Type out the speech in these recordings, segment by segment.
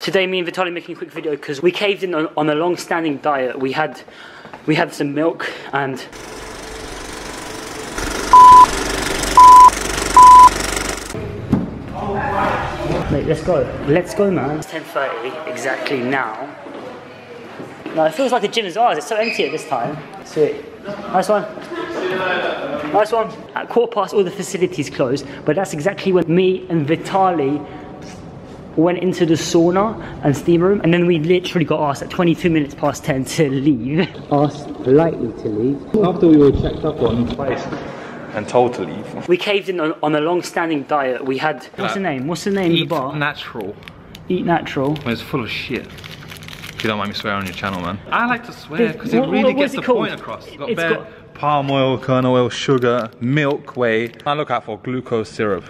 Today, me and Vitaly making a quick video because we caved in on, on a long-standing diet. We had, we had some milk and Mate, let's go. Let's go, man. It's 10.30 exactly now. No, it feels like the gym is ours. It's so empty at this time. Sweet. Nice one. Nice one. At quarter past, all the facilities closed, but that's exactly when me and Vitaly went into the sauna and steam room, and then we literally got asked at 22 minutes past 10 to leave. Asked politely to leave. After we were checked up on twice and told to leave. We caved in on, on a long-standing diet. We had what's the name? What's the name of the Eat bar? natural. Eat natural. When it's full of shit. If you don't mind me swearing on your channel, man. Ah, I like to swear because it really what- gets it the called? point across. It's got It's bare got- palm oil, kernel oil, sugar, milk, whey. I look out for glucose syrup.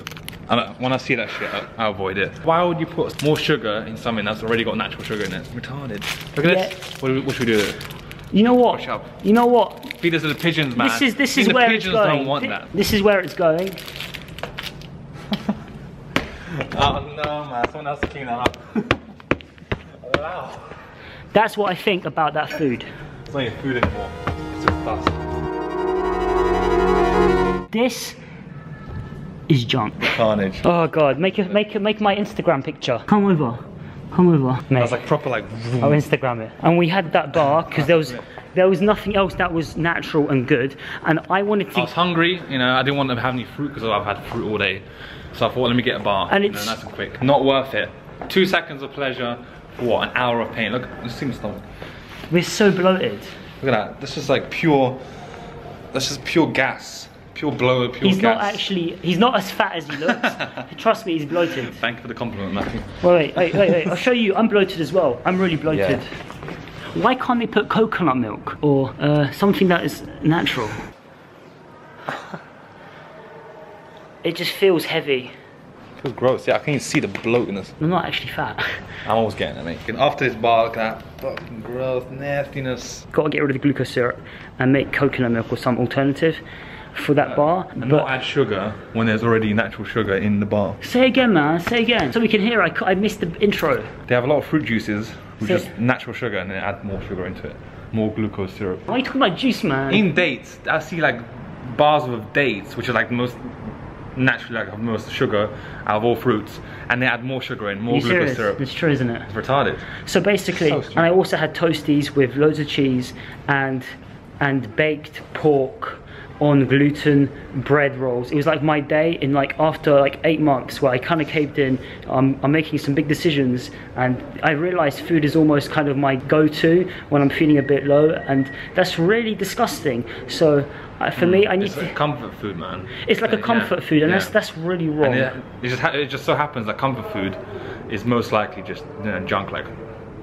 I don't, when I see that shit, I, I avoid it. Why would you put more sugar in something that's already got natural sugar in it? Retarded. Look at Yeah. this. What, what should we do with it? You know what? Up. You know what? Feed this to the pigeons, man. This is this is the where it's pigeons going. don't want Thi- that. This is where it's going. Oh no, man. Someone else clean that up. wow. That's what I think about that food. It's not even food anymore. It's just dust. This is junk. Carnage. Oh god, make a, make a, make my Instagram picture. Come over. Come over. Mate, That's like proper like. I'll Instagram it. And we had that bar because there was there was nothing else that was natural and good. And I wanted to I to was hungry, you know. I didn't want to have any fruit because I've had fruit all day. So I thought, let me get a bar. And you know, it's- nice and quick. Not worth it. Two seconds of pleasure for what? An hour of pain. Look, just see my stomach. we're so bloated. Look at that. This is like pure. this is pure gas. Pure blow. Pure He's gas. not actually he's not as fat as he looks. Trust me, he's bloated. Thank you for the compliment, Matthew. Wait, wait, wait, wait. I'll show you. I'm bloated as well. I'm really bloated. Yeah. Why can't they put coconut milk or uh, something that is natural? It just feels heavy. It Feels gross. Yeah, I can even see the bloatness. I'm not actually fat. I'm always getting it, mate. And after this bar, look at that fucking gross nastiness. Got to get rid of the glucose syrup and make coconut milk or some alternative for that uh, bar. And But not add sugar when there's already natural sugar in the bar. say again, man. Say again, so we can hear. I, I missed the intro. They have a lot of fruit juices with So- just natural sugar and then add more sugar into it. More glucose syrup. Why are you talking about juice, man? In dates, I see like bars with dates, which are like the most naturally like have most sugar out of all fruits, and they add more sugar in, more glucose serious? syrup. It's true, isn't it? It's retarded. So basically, So and. I also had toasties with loads of cheese and and baked pork on gluten bread rolls. It was like my day in like after like eight months where I kind of caved in. Um, I'm making some big decisions, and I realized food is almost kind of my go-to when I'm feeling a bit low, and that's really disgusting. So uh, for me, I need It's to. like comfort food, man. It's like a Yeah, comfort food, and yeah. that's that's really wrong. It, it just ha- it just so happens that comfort food is most likely just you know, junk like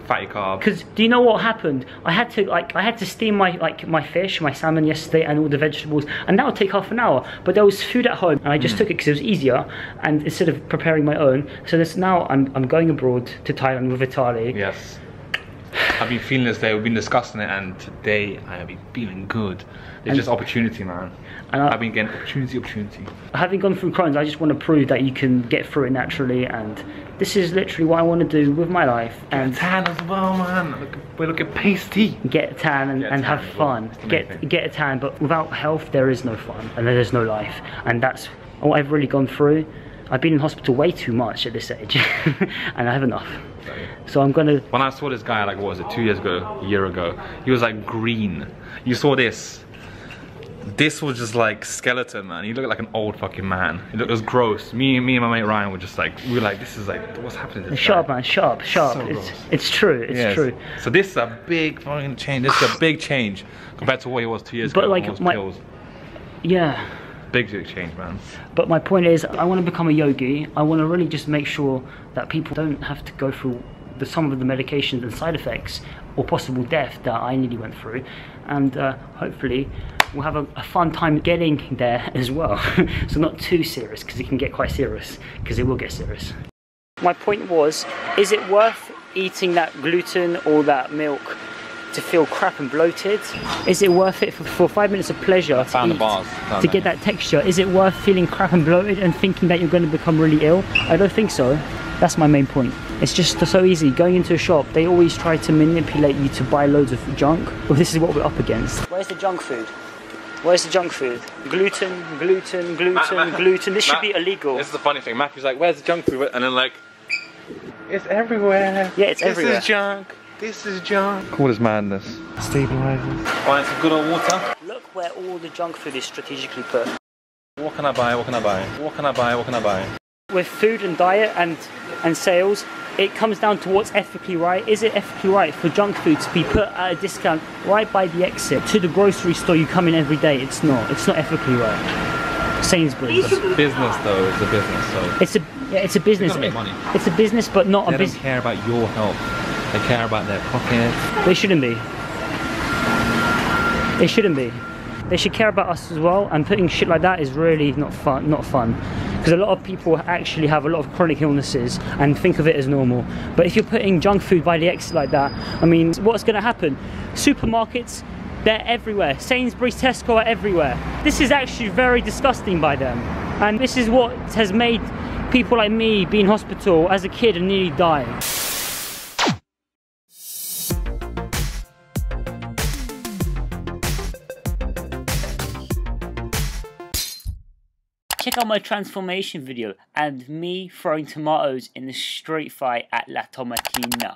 fatty carbs. Because do you know what happened? I had to like I had to steam my like my fish, my salmon yesterday, and all the vegetables, and that would take half an hour. But there was food at home, and I just Hmm. took it because it was easier, and instead of preparing my own. So this now I'm I'm going abroad to Thailand with Vitali. Yes. I've been feeling this day, we've been discussing it, and today I have been feeling good. It's And- just opportunity, man. And I- I've been getting opportunity, opportunity. Having gone through Crohn's, I just want to prove that you can get through it naturally, and this is literally what I want to do with my life, and Tan as well, man. Look, we're looking pasty. get a tan and, Get and tan have well. fun. That's the main Get get a tan, but without health, there is no fun and there is no life. And that's what I've really gone through. I've been in hospital way too much at this age, and I have enough. So I'm gonna. When I saw this guy, like, what was it, two years ago, a year ago, he was like green. You saw this. This was just like skeleton, man. He looked like an old fucking man. He looked, it was gross. Me, me and my mate Ryan were just like, we were like, this is like, what's happening to this Shut up, guy? man. sharp, sharp. So. It's, gross. it's true. It's Yes. true. So this is a big fucking change. This is a big change compared to what he was two years But, ago. like, he was my- pills. Yeah. Big, big change, man. But my point is, I want to become a yogi. I want to really just make sure that people don't have to go through the, some of the medications and side effects or possible death that I nearly went through. And uh, hopefully, we'll have a, a fun time getting there as well. so, not too serious because it can get quite serious, because it will get serious. My point was, is it worth eating that gluten or that milk to feel crap and bloated? Is it worth it for, for five minutes of pleasure to, found the eat, bars. Found to it. get that texture? Is it worth feeling crap and bloated and thinking that you're going to become really ill? I don't think so. That's my main point. It's just so easy. Going into a shop, they always try to manipulate you to buy loads of junk. Well, this is what we're up against. Where's the junk food? Where's the junk food? Gluten, gluten, gluten, Matt- Matt- gluten. This should be illegal. This is the funny thing. Matthew's like, "Where's the junk food?" And then like, it's everywhere. Yeah, it's this everywhere. This is junk. This is junk. What is madness? Stabilizers. Find some good old water. Look where all the junk food is strategically put. What can I buy? What can I buy? What can I buy? What can I buy? With food and diet and and sales, it comes down to what's ethically right. Is it ethically right for junk food to be put at a discount right by the exit to the grocery store you come in every day? It's not. It's not ethically right. Sainsbury's. Business though, it's a business. So It's a yeah, it's a business. make money. It's a business, but not they a don't care about your health. They care about their pockets. They shouldn't be. They shouldn't be. They should care about us as well. And putting shit like that is really not fun. Not fun. Because a lot of people actually have a lot of chronic illnesses and think of it as normal. But if you're putting junk food by the exit like that, I mean, what's going to happen? Supermarkets, they're everywhere. Sainsbury's, Tesco are everywhere. This is actually very disgusting by them. And this is what has made people like me be in hospital as a kid and nearly die. Check out my transformation video and me throwing tomatoes in the street fight at La Tomatina.